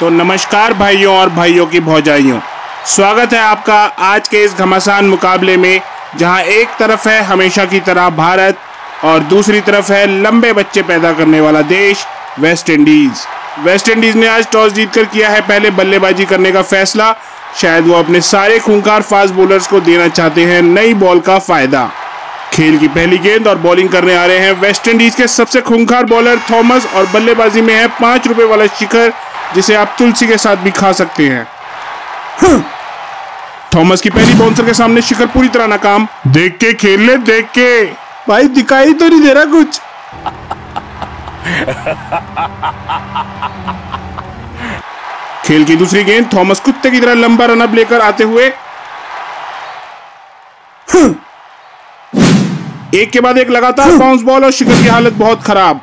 तो नमस्कार भाइयों और भाइयों की भौजाइयों। स्वागत है आपका आज के इस घमासान मुकाबले में, जहाँ एक तरफ़ है हमेशा की तरह भारत और दूसरी तरफ़ है लंबे बच्चे पैदा करने वाला देश वेस्ट इंडीज वेस्ट इंडीज ने आज टॉस जीतकर किया है पहले बल्लेबाजी करने का फैसला। शायद वो अपने सारे खूंखार फास्ट बॉलर्स को देना चाहते हैं नई बॉल का फ़ायदा। खेल की पहली गेंद और बॉलिंग करने आ रहे हैं वेस्ट इंडीज के सबसे खूंखार बॉलर थॉमस और बल्लेबाजी में है पाँच रुपए वाला शिखर। जिसे आप तुलसी के साथ भी खा सकते हैं। हम्म। थॉमस की पहली बाउंसर के सामने शिखर पूरी तरह नाकाम। देख के खेल ले देख के। भाई दिखाई तो नहीं दे रहा कुछ। खेल की दूसरी गेंद थॉमस कुत्ते की तरह लंबा रनअप लेकर आते हुए। हम्म। एक के बाद एक लगातार बाउंस बॉल और शिखर की हालत बहुत खराब।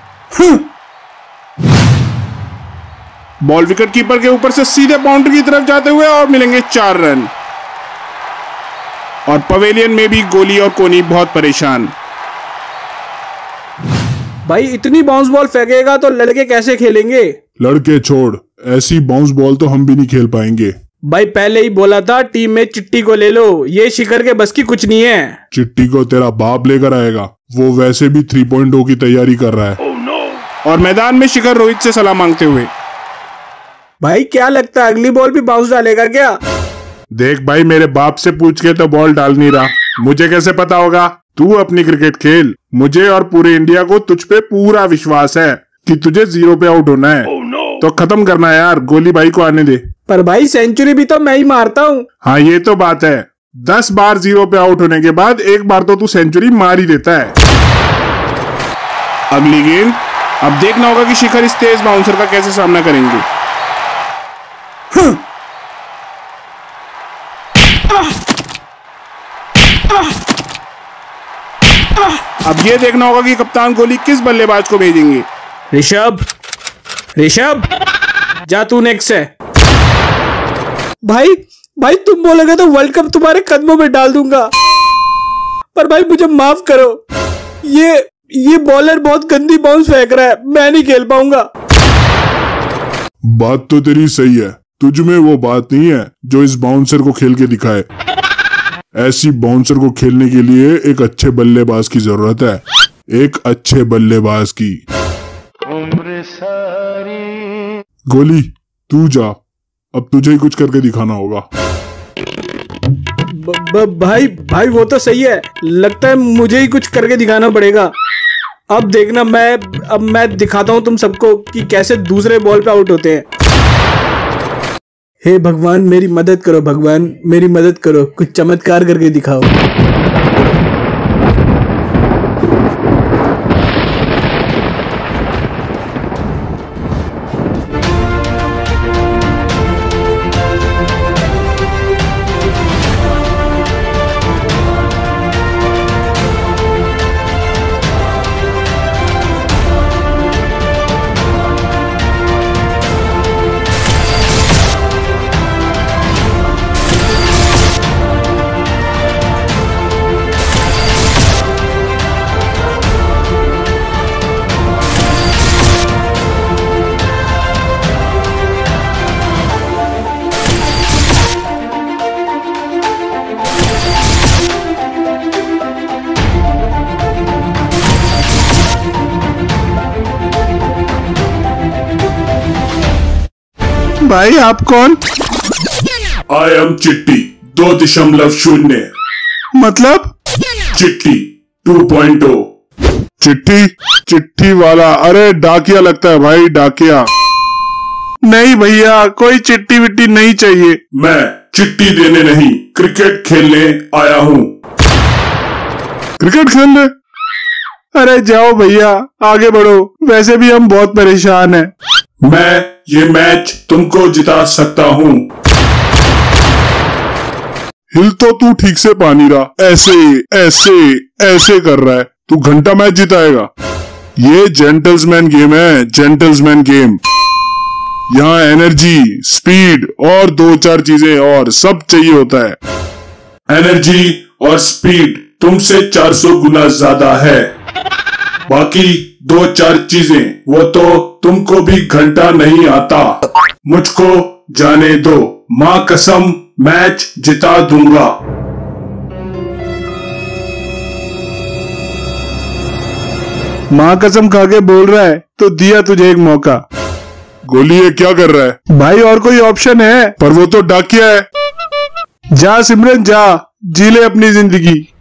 बॉल विकेट कीपर के ऊपर से सीधे बाउंड्री की तरफ़ जाते हुए और मिलेंगे चार रन। और पवेलियन में भी गोली और कोनी बहुत परेशान। भाई इतनी बाउंस बॉल फेंकेगा तो लड़के कैसे खेलेंगे? लड़के छोड़ ऐसी बाउंस बॉल तो हम भी नहीं खेल पाएँगे। भाई पहले ही बोला था टीम में चिट्टी को ले लो ये शिखर के बस की कुछ नहीं है। चिट्टी को तेरा बाप लेकर आएगा वो वैसे भी थ्री पॉइंट की तैयारी कर रहा है। oh, no. और मैदान में शिखर रोहित से सलाह मांगते हुए। भाई क्या लगता है अगली बॉल भी बाउंस डालेगा क्या? देख भाई मेरे बाप से पूछ के तो बॉल डाल नहीं रहा। मुझे कैसे पता होगा? तू अपनी क्रिकेट खेल। मुझे और पूरे इंडिया को तुझ पे पूरा विश्वास है कि तुझे ज़ीरो पे आउट होना है। Oh, no. तो खत्म करना है यार गोली भाई को आने दे। पर भाई सेंचुरी भी तो मैं ही मारता हूँ। हाँ ये तो बात है। दस बार ज़ीरो पे आउट होने के बाद एक बार तो तू सेंचुरी मार ही देता है। अगली गेंद अब देखना होगा कि शिखर इस तेज बाउंसर का कैसे सामना करेंगे। अब ये देखना होगा कि कप्तान गोली किस बल्लेबाज को भेजेंगे। ऋषभ ऋषभ जा तू नेक्स्ट है। भाई भाई तुम बोलोगे तो वर्ल्ड कप तुम्हारे कदमों में डाल दूँगा। पर भाई मुझे माफ़ करो। ये ये बॉलर बहुत गंदी बाउंस फेंक रहा है मैं नहीं खेल पाऊँगा। बात तो तेरी सही है तुझ में वो बात नहीं है जो इस बाउंसर को खेल के दिखाए। ऐसी बाउंसर को खेलने के लिए एक अच्छे बल्लेबाज की ज़रूरत है। एक अच्छे बल्लेबाज की। उम्र सारी गोली तू जा। अब तुझे ही कुछ करके दिखाना होगा। ब, ब, भाई भाई वो तो सही है। लगता है मुझे ही कुछ करके दिखाना पड़ेगा। अब देखना मैं अब मैं दिखाता हूँ तुम सबको कि कैसे दूसरे बॉल पे आउट होते हैं। हे भगवान मेरी मदद करो भगवान मेरी मदद करो। कुछ चमत्कार करके दिखाओ। भाई? आप कौन? आई एम चिट्टी दो दशमलव शून्य। मतलब? चिट्टी टू पॉइंट ओ चिट्ठी चिट्ठी वाला। अरे डाकिया लगता है भाई डाकिया। नहीं भैया कोई चिट्टी विट्टी नहीं चाहिए। मैं चिट्टी देने नहीं क्रिकेट खेलने आया हूँ। क्रिकेट खेलने? अरे जाओ भैया आगे बढ़ो। वैसे भी हम बहुत परेशान हैं। मैं ये मैच तुमको जिता सकता हूँ। हिल तो तू ठीक से पानी रहा। ऐसे ऐसे ऐसे कर रहा है। तू घंटा मैच जिताएगा। ये जेंटल्समैन गेम है जेंटल्समैन गेम यहाँ एनर्जी स्पीड और दो चार चीज़ें और सब चाहिए होता है। एनर्जी और स्पीड तुमसे 400 गुना ज़्यादा है। बाकी दो चार चीज़ें। वो तो तुमको भी घंटा नहीं आता। मुझको जाने दो। माँ कसम मैच जिता दूँगा। माँ कसम खा के बोल रहा है तो दिया तुझे एक मौका। गोली ये क्या कर रहा है? भाई और कोई ऑप्शन है? पर वो तो डाकिया है। जा सिमरन जा। जी ले अपनी ज़िंदगी।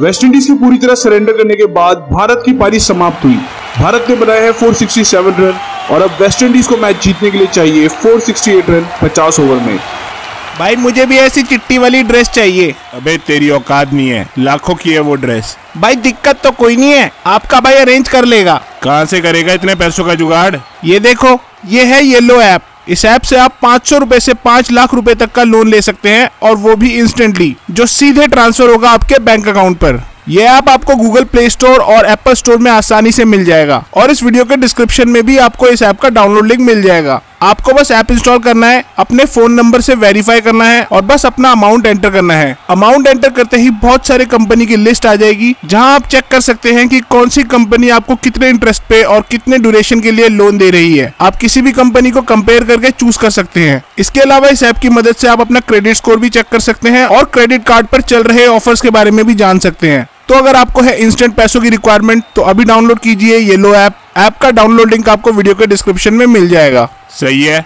वेस्टइंडीज की पूरी तरह सरेंडर करने के बाद भारत की पारी समाप्त हुई। भारत ने बनाए हैं 467 रन और अब वेस्टइंडीज को मैच जीतने के लिए चाहिए 468 रन 50 ओवर में। भाई मुझे भी ऐसी चिट्टी वाली ड्रेस चाहिए। अबे तेरी औकात नहीं है। लाखों की है वो ड्रेस भाई दिक्कत तो कोई नहीं है। आपका भाई अरेंज कर लेगा। कहाँ से करेगा इतने पैसों का जुगाड़? ये देखो ये है येलो ऐप इस ऐप से आप पाँच सौ रूपए ऐसी पाँच लाख रुपए तक का लोन ले सकते हैं और वो भी इंस्टेंटली जो सीधे ट्रांसफ़र होगा आपके बैंक अकाउंट पर। यह ऐप आप आपको गूगल प्ले स्टोर और एप्पल स्टोर में आसानी से मिल जाएगा और इस वीडियो के डिस्क्रिप्शन में भी आपको इस ऐप का डाउनलोड लिंक मिल जाएगा। आपको बस ऐप इंस्टॉल करना है, अपने फ़ोन नंबर से वेरीफाई करना है और बस अपना अमाउंट एंटर करना है। अमाउंट एंटर करते ही बहुत सारे कंपनी की लिस्ट आ जाएगी, जहाँ आप चेक कर सकते हैं कि कौन सी कंपनी आपको कितने इंटरेस्ट पे और कितने ड्यूरेशन के लिए लोन दे रही है। आप किसी भी कंपनी को कंपेयर करके चूज़ कर सकते हैं। इसके अलावा इस ऐप की मदद से आप अपना क्रेडिट स्कोर भी चेक कर सकते हैं और क्रेडिट कार्ड पर चल रहे ऑफर्स के बारे में भी जान सकते हैं। तो अगर आपको है इंस्टेंट पैसों की रिक्वायरमेंट तो अभी डाउनलोड कीजिए येलो ऐप ऐप का डाउनलोड लिंक आपको वीडियो के डिस्क्रिप्शन में मिल जाएगा। सही है।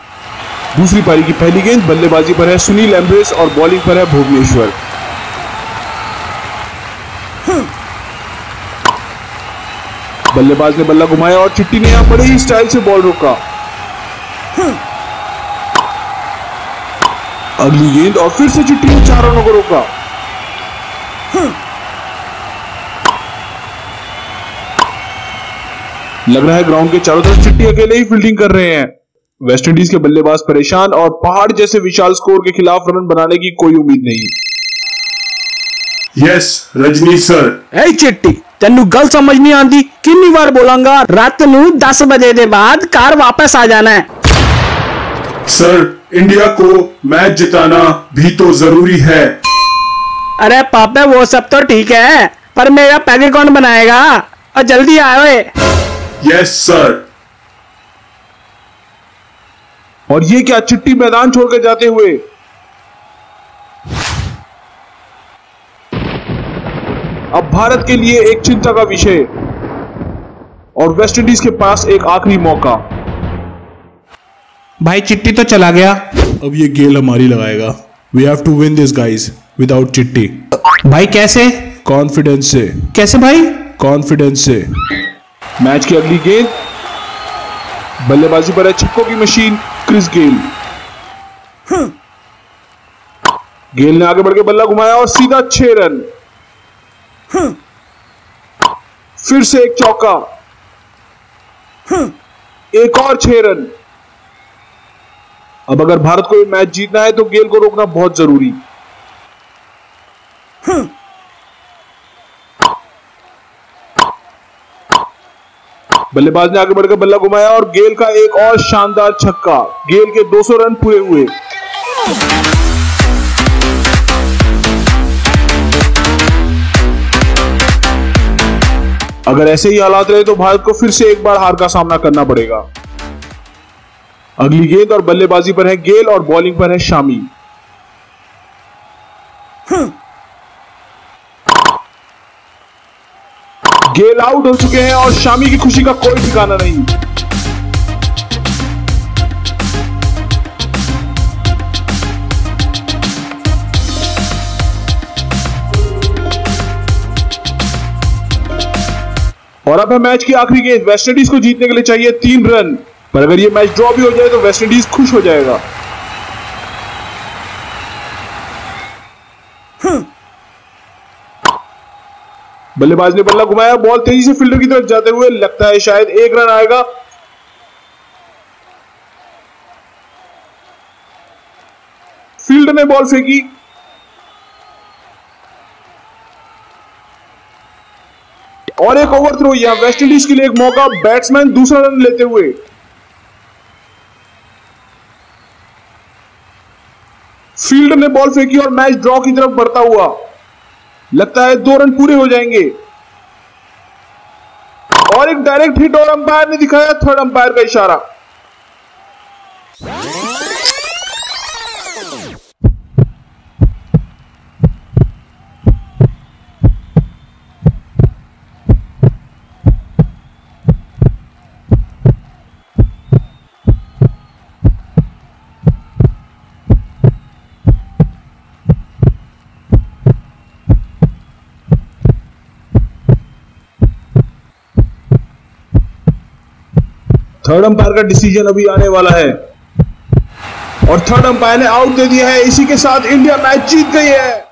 दूसरी पारी की पहली गेंद बल्लेबाजी पर है सुनील एम्ब्रेस और बॉलिंग पर है भुवनेश्वर। बल्लेबाज ने बल्ला घुमाया और चिट्टी ने यहाँ बड़े ही स्टाइल से बॉल रोका। अगली गेंद और फिर से चिट्टी ने चार रनों को रोका। लग रहा है ग्राउंड के चारों तरफ़ चिट्टी अकेले ही फील्डिंग कर रहे हैं। वेस्ट इंडीज के बल्लेबाज परेशान और पहाड़ जैसे विशाल स्कोर के खिलाफ रन बनाने की कोई उम्मीद नहीं। यस रजनी सर ए चिट्टी तेनू गल समझ नहीं आती किन्नी बार बोलांगा? रात नू 10 बजे के बाद कार वापस आ जाना है। सर इंडिया को मैच जिताना भी तो ज़रूरी है। अरे पापे वो सब तो ठीक है पर मेरा पैकेट कौन बनाएगा। और जल्दी आओ यस सर और ये क्या चिट्टी मैदान छोड़कर जाते हुए? अब भारत के लिए एक चिंता का विषय और वेस्ट इंडीज के पास एक आखिरी मौका। भाई चिट्टी तो चला गया। अब ये गेल हमारी लगाएगा। We have to win this guys without cheating. भाई कैसे? कॉन्फिडेंस से। कैसे भाई? कॉन्फिडेंस से। मैच की अगली गेंद। बल्लेबाजी पर है छक्कों की मशीन क्रिस गेल। गेल ने आगे बढ़ के बल्ला घुमाया और सीधा छह रन। फिर से एक चौका। एक और छह रन। अब अगर भारत को ये मैच जीतना है तो गेल को रोकना बहुत ज़रूरी। बल्लेबाज ने आगे बढ़कर बल्ला घुमाया और गेल का एक और शानदार छक्का। गेल के 200 रन पूरे हुए। अगर ऐसे ही हालात रहे तो भारत को फिर से एक बार हार का सामना करना पड़ेगा। अगली गेंद और बल्लेबाजी पर है गेल और बॉलिंग पर है शामी। गेल आउट हो चुके हैं और शामी की खुशी का कोई ठिकाना नहीं। और अब है मैच की आखिरी गेंद। वेस्टइंडीज को जीतने के लिए चाहिए तीन रन। पर अगर ये मैच ड्रॉ भी हो जाए तो वेस्टइंडीज खुश हो जाएगा। बल्लेबाज ने बल्ला घुमाया बॉल तेज़ी से फील्डर की तरफ़ जाते हुए लगता है शायद एक रन आएगा। फील्डर ने बॉल फेंकी। और एक ओवर थ्रो यहाँ वेस्ट इंडीज के लिए एक मौका बैट्समैन दूसरा रन लेते हुए। फील्डर ने बॉल फेंकी और मैच ड्रॉ की तरफ़ बढ़ता हुआ। लगता है दो रन पूरे हो जाएँगे। और एक डायरेक्ट हिट और अंपायर ने दिखाया थर्ड अंपायर का इशारा। थर्ड अंपायर का डिसीज़न अभी आने वाला है। और थर्ड अंपायर ने आउट दे दिया है। इसी के साथ इंडिया मैच जीत गई है।